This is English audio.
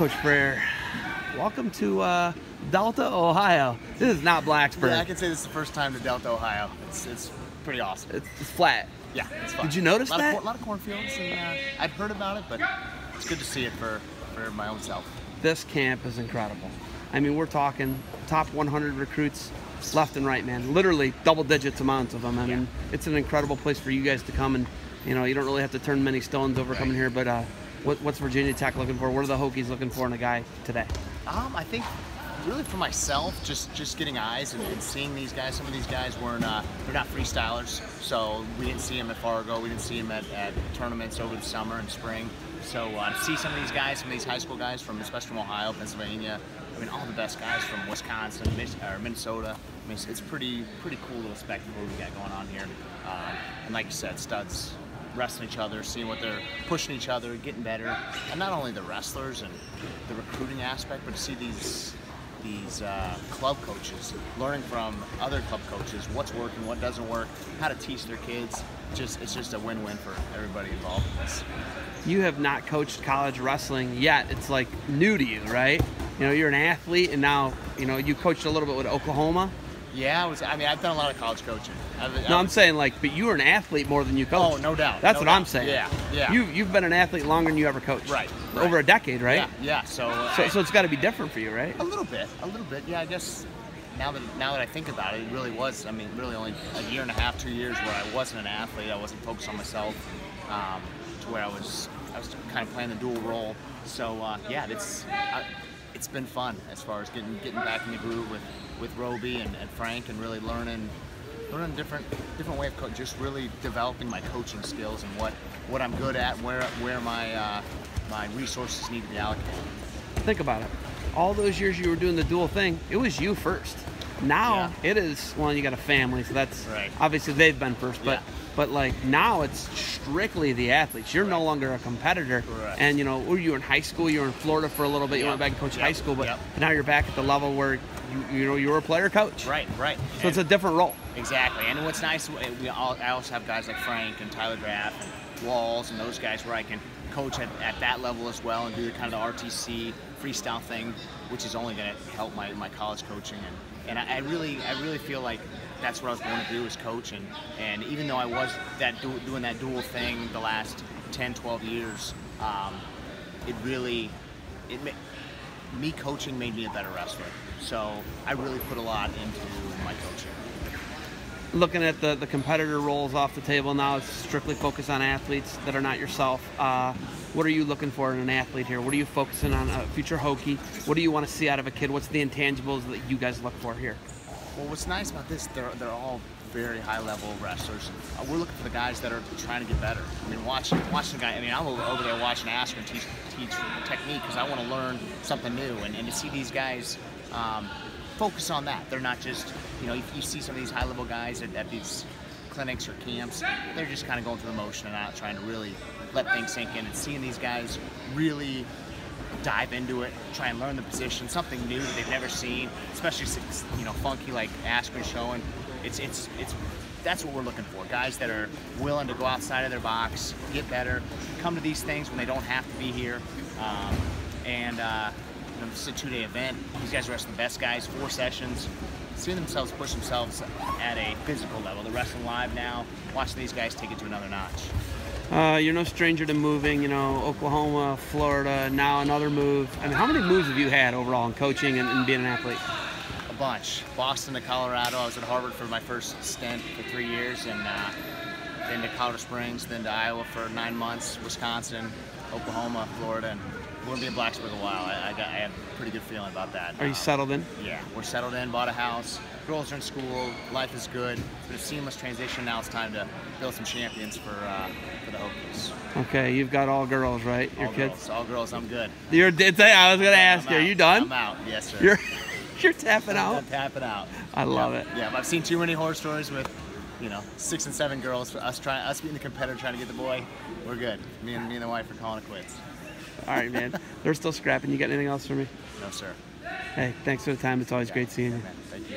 Coach Frayer, welcome to uh, Delta, Ohio. This is not Blacksburg. Yeah, I can say this is the first time to Delta, Ohio. It's, it's pretty awesome. It's, it's flat. Yeah, it's fun. Did you notice a lot that? Of, a lot of cornfields, and uh, I'd heard about it, but it's good to see it for, for my own self. This camp is incredible. I mean, we're talking top 100 recruits left and right, man. Literally double digits amounts of them. I mean, it's an incredible place for you guys to come, and you know, you don't really have to turn many stones over coming here. But uh, what, what's Virginia Tech looking for? What are the Hokies looking for in a guy today? Um, I think really for myself, just just getting eyes and, and seeing these guys. Some of these guys weren't uh, they're not freestylers, so we didn't see them at Fargo. We didn't see them at, at tournaments over the summer and spring. So uh, see some of these guys, some of these high school guys from especially from Ohio, Pennsylvania. I mean, all the best guys from Wisconsin, or Minnesota. I mean, it's, it's pretty pretty cool little spectacle we got going on here. Um, and like you said, studs wrestling each other, seeing what they're pushing each other, getting better, and not only the wrestlers and the recruiting aspect, but to see these these uh, club coaches learning from other club coaches what's working, what doesn't work, how to teach their kids. Just it's just a win-win for everybody involved in this. You have not coached college wrestling yet. It's like new to you, right? You know, you're an athlete, and now you know you coached a little bit with Oklahoma. Yeah, I was. I mean, I've done a lot of college coaching. I've, No, I'm I've- saying like, but you were an athlete more than you coached. Oh, no doubt, That's no what doubt. I'm saying. Yeah, yeah. You you've been an athlete longer than you ever coached. Right, Over a decade, right? Yeah, yeah. So, uh, So, I- so it's got to be different for you, right? A little bit, a little bit. Yeah, I guess now that now that I think about it, it really was. I mean, really only a year and a half, two years where I wasn't an athlete. I wasn't focused on myself, um, to where I was I was kind of playing the dual role. So uh, yeah, it's I, it's been fun as far as getting getting back in the groove with with Robie and, and Frank and really learning learning different different way of coaching. Just really developing my coaching skills and what what I'm good at, where where my uh, my resources need to be allocated. Think about it. All those years you were doing the dual thing, it was you first. Now Yeah. it is. Well, you got a family, so that's Right. obviously they've been first. But Yeah. but like now it's strictly the athletes. You're no longer a competitor. And you know, were you in high school? You were in Florida for a little bit. You Yeah. went back and coached Yep. high school, but Yep. now you're back at the level where you you know you were a player coach. Right, right. So it's a different role. Exactly, and what's nice, we all, I also have guys like Frank and Tyler Graff and Walls and those guys where I can coach at, at that level as well and do the kind of the RTC freestyle thing, which is only going to help my, my college coaching. And, and I, I really I really feel like that's what I was born to do is coach. And, and even though I was that du- doing that dual thing the last 10, 12 years, um, it really it ma- me coaching made me a better wrestler. So I really put a lot into my coaching. looking at the, the competitor roles off the table now, it's strictly focused on athletes that are not yourself. Uh, what are you looking for in an athlete here? What are you focusing on? A future Hokie? What do you want to see out of a kid? What's the intangibles that you guys look for here? Well, what's nice about this, they're, they're all very high level wrestlers. Uh, we're looking for the guys that are trying to get better. I mean, watching watching the guy. I mean, I'm over there watching Askren teach teach technique because I want to learn something new, and, and to see these guys um, focus on that. They're not just you know, if you see some of these high level guys at, at these clinics or camps, they're just kind of going through the motion and not trying to really let things sink in. And seeing these guys really dive into it, try and learn the position, something new that they've never seen, especially you know funky like Askren showing. It's it's it's that's what we're looking for. Guys that are willing to go outside of their box, get better, come to these things when they don't have to be here, um, and uh, you know, this is a two-day event. These guys are wrestling the best guys, four sessions. Seeing themselves push themselves at a physical level. They're wrestling live now. Watching these guys take it to another notch. Uh, you're no stranger to moving, you know, Oklahoma, Florida, now another move. I mean, how many moves have you had overall in coaching and, and being an athlete? a bunch. Boston to Colorado. I was at Harvard for my first stint for three years, and uh, then to Colorado Springs, then to Iowa for nine months, Wisconsin, Oklahoma, Florida, and we're gonna be in Blacksburg a while. I, I, got, I have a pretty good feeling about that. Are you Um, settled in? Yeah, we're settled in, bought a house. Girls are in school. Life is good. It's been a seamless transition. Now it's time to build some champions for uh, for the Hokies. Okay, you've got all girls, right? Your all kids? girls, all girls. I'm good. You're, I was going to ask I'm you, are you done? I'm out. Yes, sir. You're, you're tapping out? I'm tapping out. I love yeah. it. Yeah, I've seen too many horror stories with, you know, six and seven girls. For us trying, us being the competitor trying to get the boy, we're good. Me and me and the wife are calling it quits. All right, man. They're still scrapping. You got anything else for me? No, sir. Hey, thanks for the time. It's always great seeing you. Man, thank you.